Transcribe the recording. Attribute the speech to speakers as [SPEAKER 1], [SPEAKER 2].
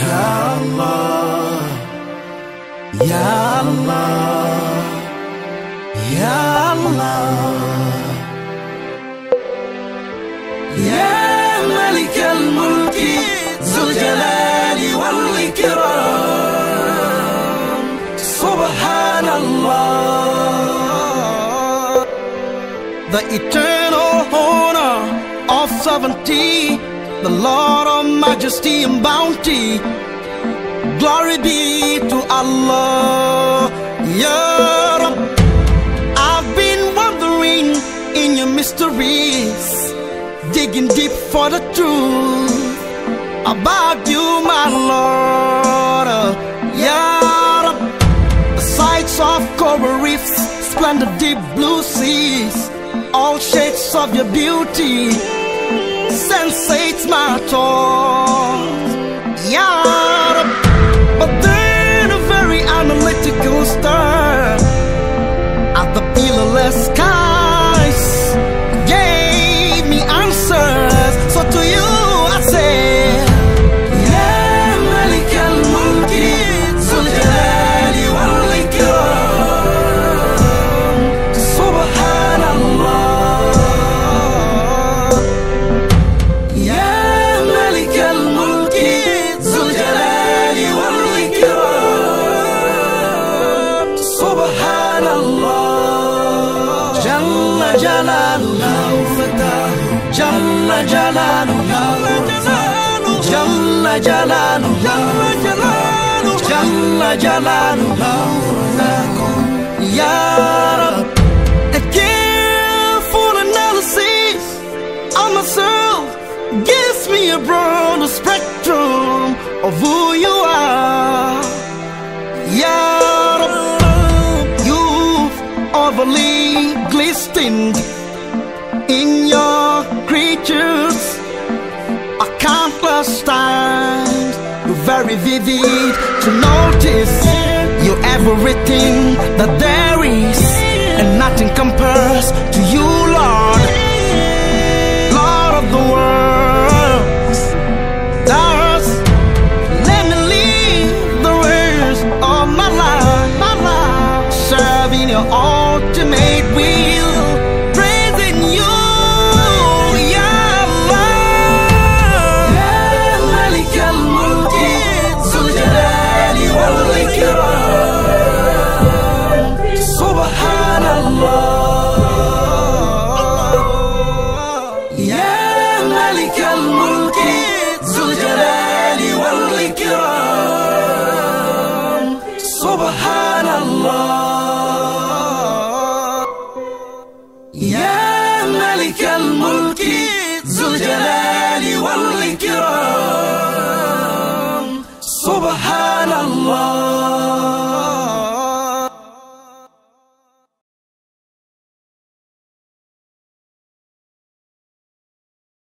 [SPEAKER 1] يا الله يا الله يا الله. يا ملك الملك ذو الجلال والإكرام سبحان الله. The eternal owner of sovereignty The Lord of majesty and bounty. Glory be to Allah. Ya Rabb I've been wandering in your mysteries Digging deep for the truth About you my Lord. Ya Rabb The sights of coral reefs Splendid deep blue seas All shades of your beauty Sensates my thoughts Ya جلاله فتاه جل جلاله جل جلاله جل جلاله يا رب A careful analysis of myself gives me a broader spectrum of who you are. Ya Rabb, you've overly glistened You're very vivid to notice. You're everything that there is, and nothing compares to you, Lord, Lord of the let me live the rest of my life, my life, serving your ultimate will, يا ملك الملك ذو الجلال والإكرام.